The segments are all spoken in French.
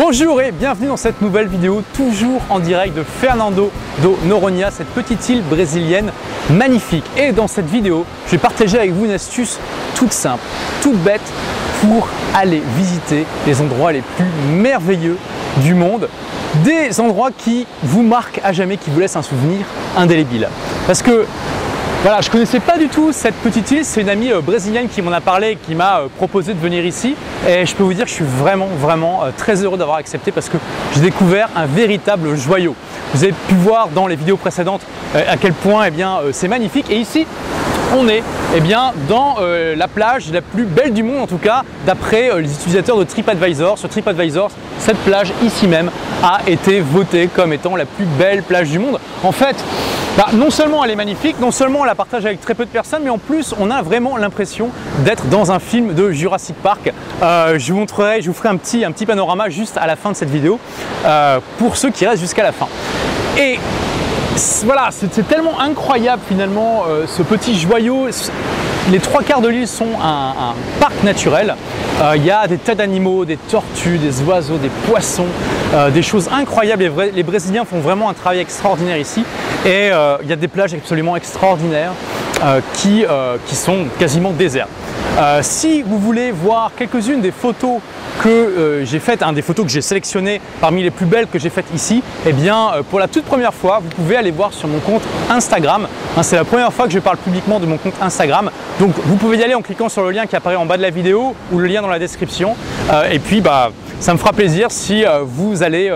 Bonjour et bienvenue dans cette nouvelle vidéo, toujours en direct de Fernando do Noronha, cette petite île brésilienne magnifique. Et dans cette vidéo, je vais partager avec vous une astuce toute simple, toute bête pour aller visiter les endroits les plus merveilleux du monde. Des endroits qui vous marquent à jamais, qui vous laissent un souvenir indélébile. Parce que voilà, je connaissais pas du tout cette petite île, c'est une amie euh, brésilienne qui m'en a parlé et qui m'a euh, proposé de venir ici. Et je peux vous dire que je suis vraiment vraiment euh, très heureux d'avoir accepté parce que j'ai découvert un véritable joyau. Vous avez pu voir dans les vidéos précédentes à quel point eh bien c'est magnifique. Et ici on est eh bien, dans la plage la plus belle du monde en tout cas d'après les utilisateurs de TripAdvisor. Sur TripAdvisor, cette plage ici même a été votée comme étant la plus belle plage du monde. En fait, bah, non seulement elle est magnifique, non seulement on la partage avec très peu de personnes, mais en plus on a vraiment l'impression d'être dans un film de Jurassic Park. Euh, je vous montrerai, je vous ferai un petit, panorama juste à la fin de cette vidéo euh, pour ceux qui restent jusqu'à la fin. Et voilà, c'est tellement incroyable finalement euh, ce petit joyau. Les trois quarts de l'île sont un, parc naturel. Euh, il y a des tas d'animaux, des tortues, des oiseaux, des poissons, euh, des choses incroyables. Les, Brésiliens font vraiment un travail extraordinaire ici. Et il y a des plages absolument extraordinaires qui, qui sont quasiment désertes. si vous voulez voir quelques-unes des photos que euh, j'ai fait, un des photos que j'ai sélectionnées parmi les plus belles que j'ai faites ici, eh bien euh, pour la toute première fois, vous pouvez aller voir sur mon compte Instagram. Hein, c'est la première fois que je parle publiquement de mon compte Instagram. Donc vous pouvez y aller en cliquant sur le lien qui apparaît en bas de la vidéo ou le lien dans la description. Euh, et puis bah ça me fera plaisir si vous allez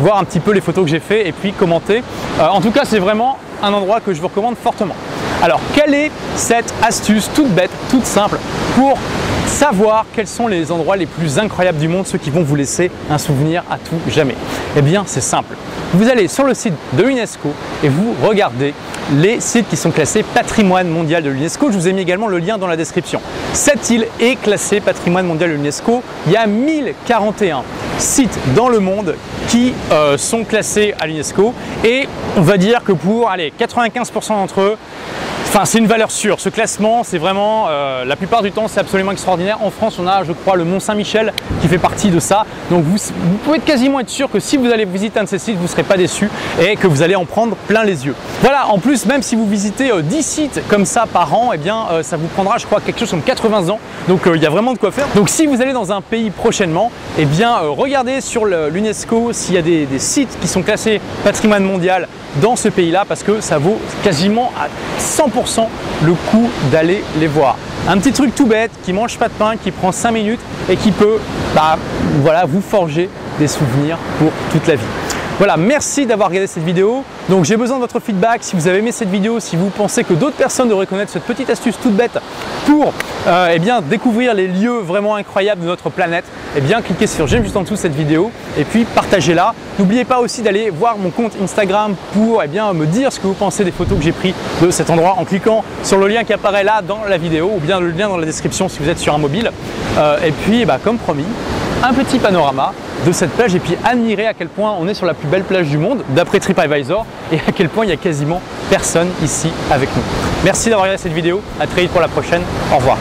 voir un petit peu les photos que j'ai fait et puis commenter. en tout cas, c'est vraiment un endroit que je vous recommande fortement. Alors, quelle est cette astuce toute bête, toute simple pour savoir quels sont les endroits les plus incroyables du monde, ceux qui vont vous laisser un souvenir à tout jamais? Eh bien, c'est simple. Vous allez sur le site de l'UNESCO et vous regardez les sites qui sont classés patrimoine mondial de l'UNESCO. Je vous ai mis également le lien dans la description. Cette île est classée patrimoine mondial de l'UNESCO. Il y a 1041 sites dans le monde qui euh, sont classés à l'UNESCO et on va dire que pour allez, 95% d'entre eux, Enfin, c'est une valeur sûre. Ce classement, c'est vraiment, euh, la plupart du temps, c'est absolument extraordinaire. En France, on a, je crois, le Mont Saint-Michel fait partie de ça. Donc, vous, pouvez quasiment être sûr que si vous allez visiter un de ces sites, vous ne serez pas déçu et que vous allez en prendre plein les yeux. Voilà, en plus, même si vous visitez 10 euh, sites comme ça par an, eh bien, euh, ça vous prendra, je crois, quelque chose comme 80 ans. Donc, il y a vraiment de quoi faire. Donc, si vous allez dans un pays prochainement, eh bien, regardez sur l'UNESCO s'il y a des sites qui sont classés patrimoine mondial dans ce pays-là parce que ça vaut quasiment à 100% le coup d'aller les voir. Un petit truc tout bête qui mange pas de pain, qui prend 5 minutes et qui peut bah, voilà, vous forger des souvenirs pour toute la vie. Voilà, merci d'avoir regardé cette vidéo. Donc j'ai besoin de votre feedback. Si vous avez aimé cette vidéo, si vous pensez que d'autres personnes devraient connaître cette petite astuce toute bête pour euh, eh bien, découvrir les lieux vraiment incroyables de notre planète, eh bien cliquez sur j'aime juste en dessous cette vidéo et puis partagez-la. N'oubliez pas aussi d'aller voir mon compte Instagram pour eh bien, me dire ce que vous pensez des photos que j'ai prises de cet endroit en cliquant sur le lien qui apparaît là dans la vidéo ou bien le lien dans la description si vous êtes sur un mobile. Euh, et puis bah, comme promis, un petit panorama de cette plage et puis admirer à quel point on est sur la plus belle plage du monde d'après TripAdvisor et à quel point il y a quasiment personne ici avec nous. Merci d'avoir regardé cette vidéo, à très vite pour la prochaine, au revoir.